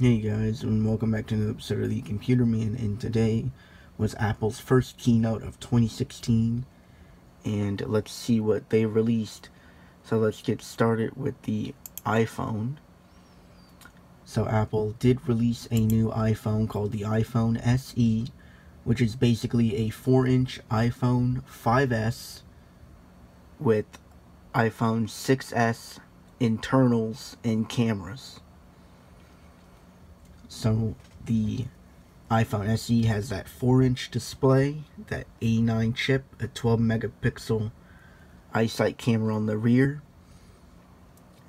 Hey guys, and welcome back to another episode of The Computer Man, and today was Apple's first keynote of 2016, and let's see what they released. So let's get started with the iPhone. So Apple did release a new iPhone called the iPhone SE, which is basically a 4-inch iPhone 5S with iPhone 6S internals and cameras. So the iPhone SE has that 4-inch display, that A9 chip, a 12 megapixel iSight camera on the rear,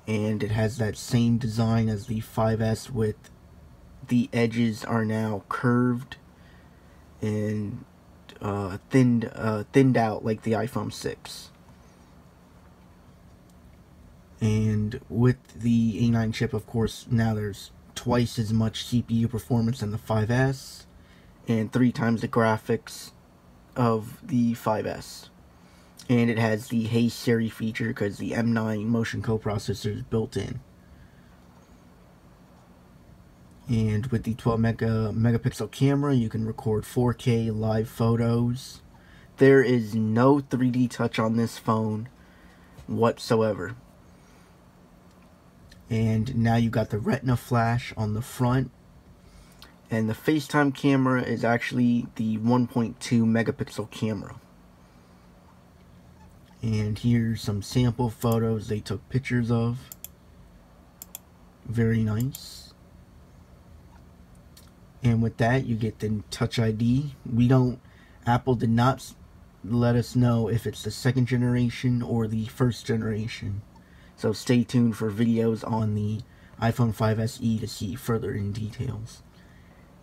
and it has that same design as the 5S with the edges are now curved and uh, thinned uh, thinned out like the iPhone 6. And with the A9 chip, of course, now there's twice as much CPU performance than the 5S and three times the graphics of the 5S. And it has the Hey Siri feature because the M9 motion coprocessor is built in. And with the 12 mega megapixel camera, you can record 4K live photos. There is no 3D touch on this phone whatsoever and now you got the retina flash on the front. And the FaceTime camera is actually the 1.2 megapixel camera. And here's some sample photos they took pictures of. Very nice. And with that you get the touch ID we don't Apple did not let us know if it's the second generation or the first generation so stay tuned for videos on the iPhone 5 SE to see further in details.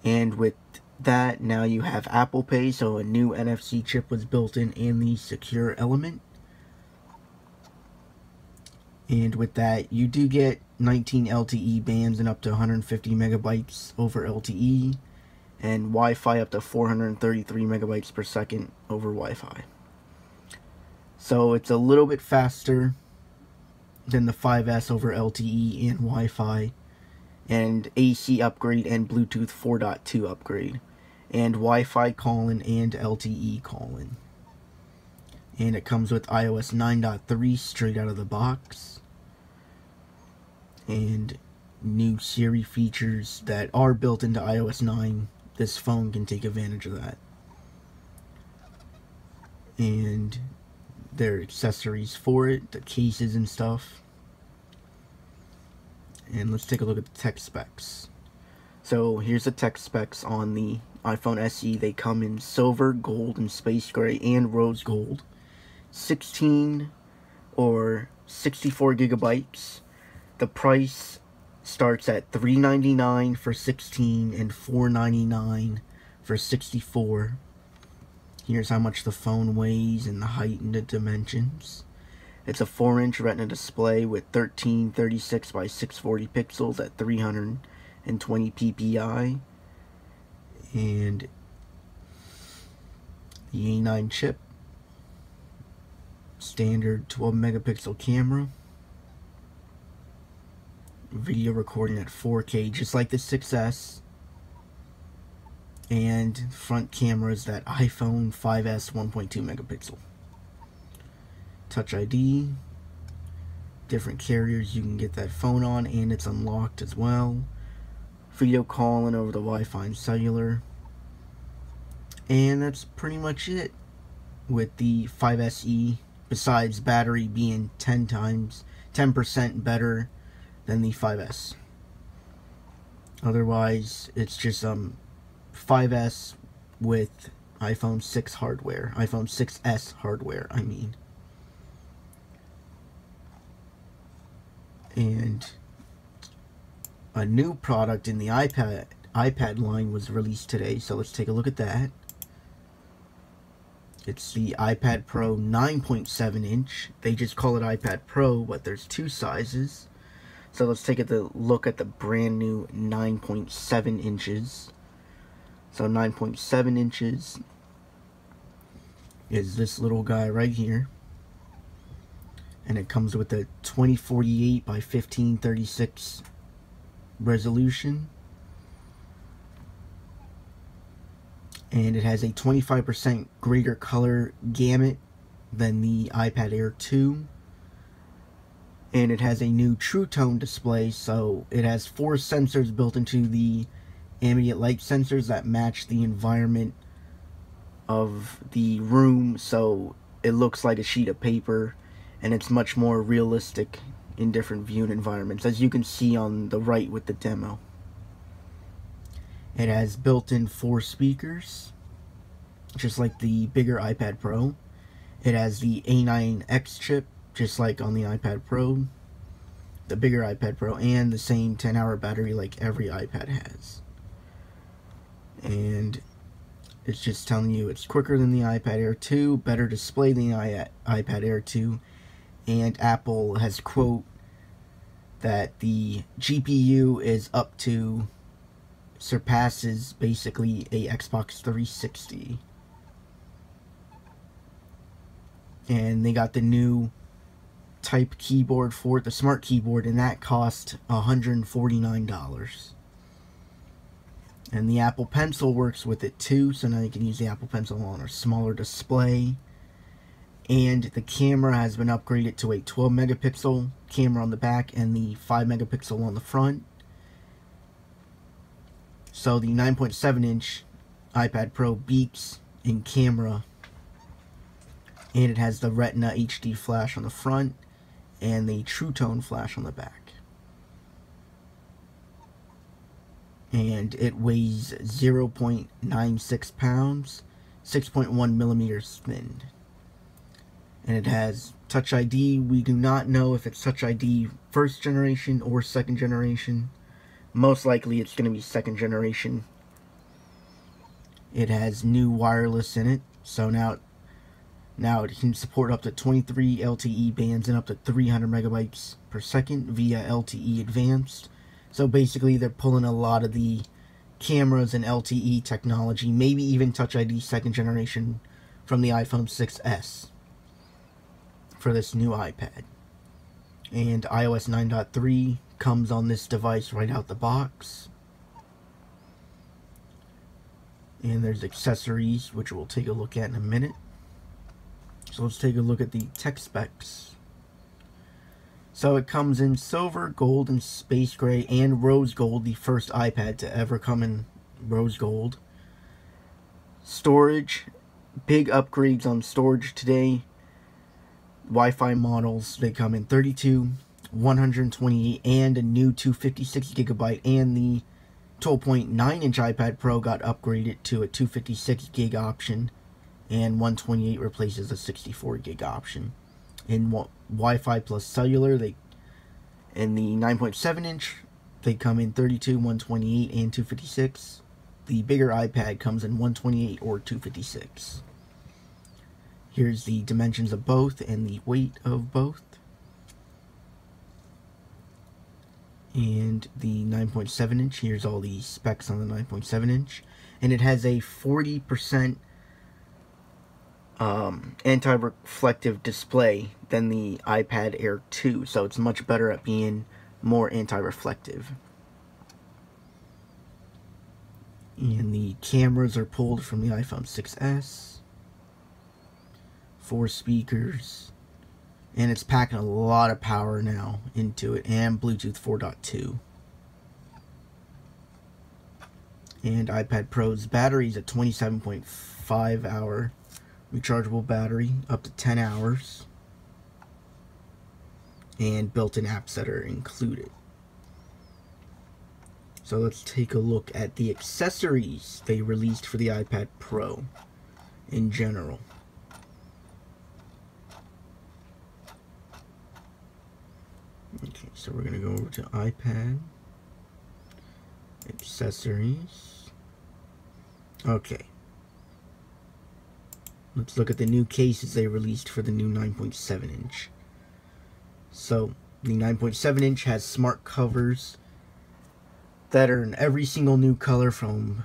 And with that, now you have Apple Pay, so a new NFC chip was built in in the secure element. And with that, you do get 19 LTE bands and up to 150 megabytes over LTE, and Wi-Fi up to 433 megabytes per second over Wi-Fi. So it's a little bit faster than the 5S over LTE and Wi-Fi, and AC upgrade and Bluetooth 4.2 upgrade, and Wi-Fi calling and LTE calling. And it comes with iOS 9.3 straight out of the box. And new Siri features that are built into iOS 9. This phone can take advantage of that. And their accessories for it, the cases and stuff. And let's take a look at the tech specs. So here's the tech specs on the iPhone SE. They come in silver, gold, and space gray, and rose gold. 16 or 64 gigabytes. The price starts at 399 for 16 and 499 for 64. Here's how much the phone weighs and the height and the dimensions. It's a 4-inch Retina display with 1336 by 640 pixels at 320 ppi. And the A9 chip. Standard 12 megapixel camera. Video recording at 4K just like the 6S and front camera is that iPhone 5S 1.2 megapixel. Touch ID, different carriers you can get that phone on, and it's unlocked as well. Video calling over the Wi-Fi and cellular. And that's pretty much it with the 5SE, besides battery being 10 times, 10% better than the 5S. Otherwise, it's just um 5S with iPhone 6 hardware. iPhone 6S hardware, I mean. And a new product in the iPad iPad line was released today, so let's take a look at that. It's the iPad Pro 9.7 inch. They just call it iPad Pro, but there's two sizes. So let's take a look at the brand new 9.7 inches. So 9.7 inches is this little guy right here. And it comes with a 2048 by 1536 resolution. And it has a 25% greater color gamut than the iPad Air 2. And it has a new True Tone display, so it has four sensors built into the ambient light sensors that match the environment of the room so it looks like a sheet of paper and it's much more realistic in different viewing environments as you can see on the right with the demo. It has built-in four speakers, just like the bigger iPad Pro. It has the A9X chip, just like on the iPad Pro, the bigger iPad Pro, and the same 10-hour battery like every iPad has. And it's just telling you it's quicker than the iPad Air 2, better display than the iPad Air 2, and Apple has quote that the GPU is up to surpasses basically a Xbox 360. And they got the new type keyboard for it, the smart keyboard, and that cost $149. And the Apple Pencil works with it too, so now you can use the Apple Pencil on a smaller display. And the camera has been upgraded to a 12 megapixel camera on the back and the 5 megapixel on the front. So the 9.7 inch iPad Pro beeps in camera and it has the Retina HD flash on the front and the True Tone flash on the back. And it weighs 0.96 pounds, 6.1 millimeters thin. And it has Touch ID. We do not know if it's Touch ID first generation or second generation. Most likely it's going to be second generation. It has new wireless in it, so now now it can support up to 23 LTE bands and up to 300 megabytes per second via LTE Advanced. So basically they're pulling a lot of the cameras and LTE technology, maybe even Touch ID second generation from the iPhone 6s for this new iPad. And iOS 9.3 comes on this device right out the box. And there's accessories, which we'll take a look at in a minute. So let's take a look at the tech specs. So it comes in silver, gold, and space gray, and rose gold, the first iPad to ever come in rose gold. Storage, big upgrades on storage today. Wi-Fi models, they come in 32, 128 and a new 256 gigabyte and the 12.9 inch iPad Pro got upgraded to a 256 gig option and 128 replaces the 64 gig option. In Wi-Fi plus cellular, they in the 9.7 inch they come in 32, 128 and 256. The bigger iPad comes in 128 or 256. Here's the dimensions of both and the weight of both. and the 9.7 inch. Here's all the specs on the 9.7 inch. And it has a 40% um, anti-reflective display than the iPad Air 2. So it's much better at being more anti-reflective. And the cameras are pulled from the iPhone 6s. Four speakers and it's packing a lot of power now into it and Bluetooth 4.2 and iPad Pro's battery is a 27.5 hour rechargeable battery up to 10 hours and built-in apps that are included so let's take a look at the accessories they released for the iPad Pro in general Okay, so we're going to go over to iPad, accessories. Okay. Let's look at the new cases they released for the new 9.7 inch. So, the 9.7 inch has smart covers that are in every single new color from,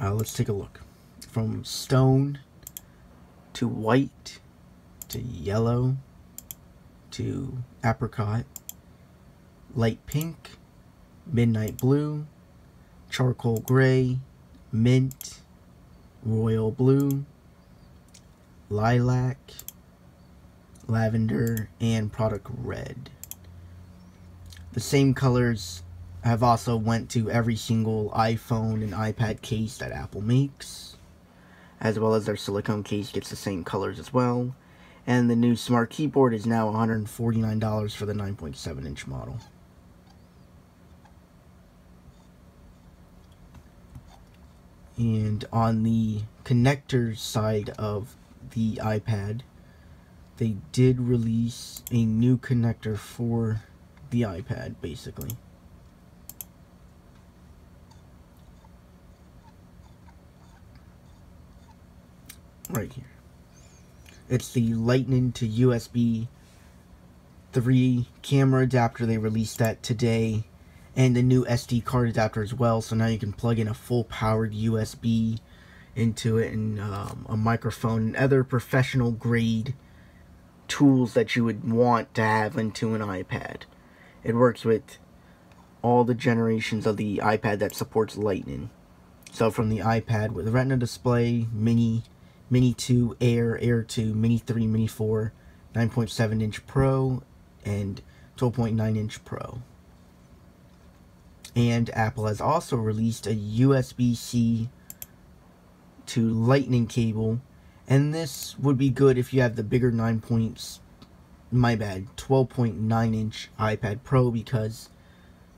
uh, let's take a look, from stone to white to yellow to apricot, light pink, midnight blue, charcoal gray, mint, royal blue, lilac, lavender, and product red. The same colors have also went to every single iPhone and iPad case that Apple makes, as well as their silicone case gets the same colors as well. And the new smart keyboard is now $149 for the 9.7 inch model. And on the connector side of the iPad, they did release a new connector for the iPad, basically. Right here. It's the Lightning to USB 3 camera adapter. They released that today. And the new SD card adapter as well. So now you can plug in a full powered USB into it and um, a microphone and other professional grade tools that you would want to have into an iPad. It works with all the generations of the iPad that supports Lightning. So from the iPad with Retina display, Mini, Mini 2, Air, Air 2, Mini 3, Mini 4, 9.7 inch Pro, and 12.9 inch Pro. And Apple has also released a USB-C to lightning cable. And this would be good if you have the bigger 9 points, my bad, 12.9 inch iPad Pro because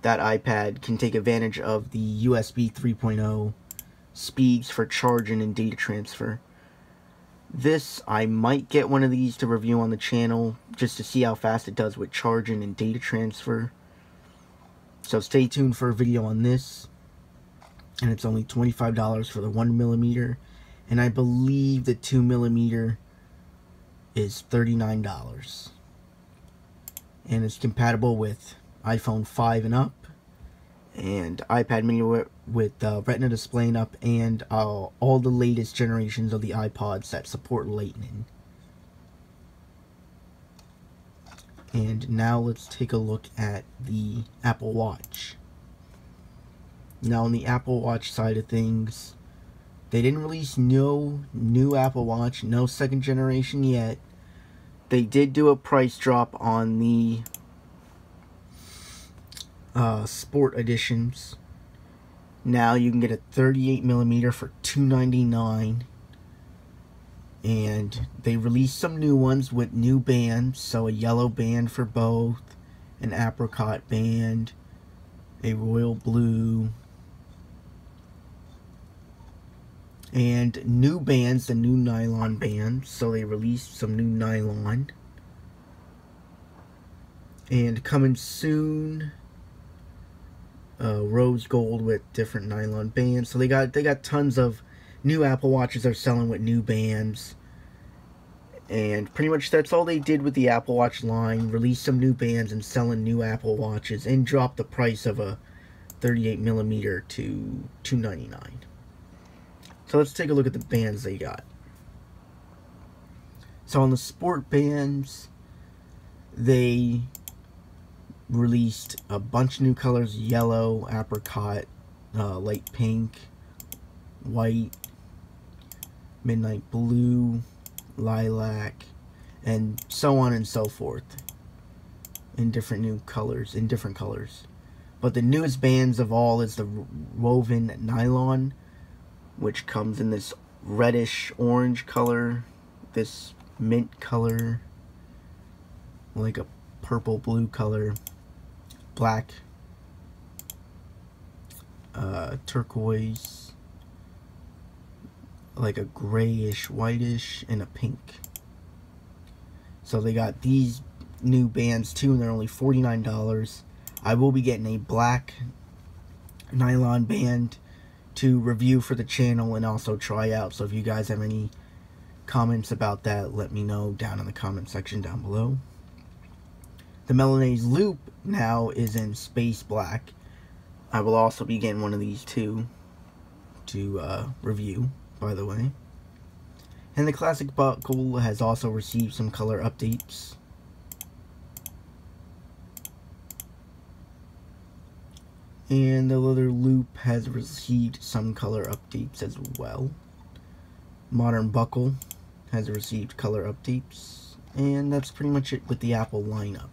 that iPad can take advantage of the USB 3.0 speeds for charging and data transfer. This, I might get one of these to review on the channel just to see how fast it does with charging and data transfer. So stay tuned for a video on this. And it's only $25 for the 1mm. And I believe the 2mm is $39. And it's compatible with iPhone 5 and up. And iPad mini with uh, Retina display and up. And uh, all the latest generations of the iPods that support Lightning. And now let's take a look at the Apple Watch. Now on the Apple Watch side of things, they didn't release no new Apple Watch, no second generation yet. They did do a price drop on the uh, Sport editions. Now you can get a 38 millimeter for 299 and they released some new ones with new bands so a yellow band for both an apricot band a royal blue and new bands the new nylon bands so they released some new nylon. And coming soon uh, rose gold with different nylon bands so they got they got tons of new Apple Watches are selling with new bands. And pretty much that's all they did with the Apple Watch line. Release some new bands and selling new Apple Watches. And drop the price of a 38 millimeter to 299 So let's take a look at the bands they got. So on the sport bands, they released a bunch of new colors. Yellow, apricot, uh, light pink, white, midnight blue, lilac, and so on and so forth in different new colors, in different colors. But the newest bands of all is the woven nylon, which comes in this reddish orange color, this mint color, like a purple blue color, black, uh, turquoise, like a grayish, whitish, and a pink. So they got these new bands too, and they're only $49. I will be getting a black nylon band to review for the channel and also try out. So if you guys have any comments about that, let me know down in the comment section down below. The Milanese Loop now is in space black. I will also be getting one of these too to uh, review by the way. And the classic buckle has also received some color updates. And the leather loop has received some color updates as well. Modern buckle has received color updates. And that's pretty much it with the Apple lineup.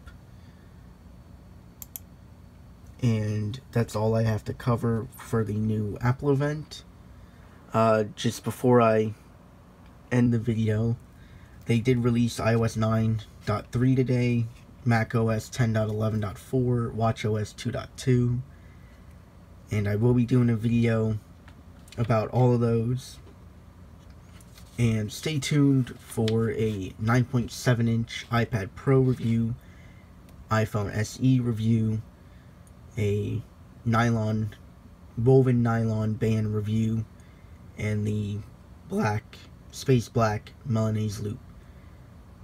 And that's all I have to cover for the new Apple event. Uh, just before I end the video, they did release iOS 9.3 today, Mac OS 10.11.4, Watch OS 2.2, and I will be doing a video about all of those. And stay tuned for a 9.7 inch iPad Pro review, iPhone SE review, a nylon, woven nylon band review, and the black, space black Milanese loop.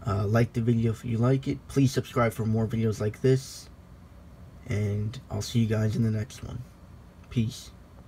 Uh, like the video if you like it. Please subscribe for more videos like this. And I'll see you guys in the next one. Peace.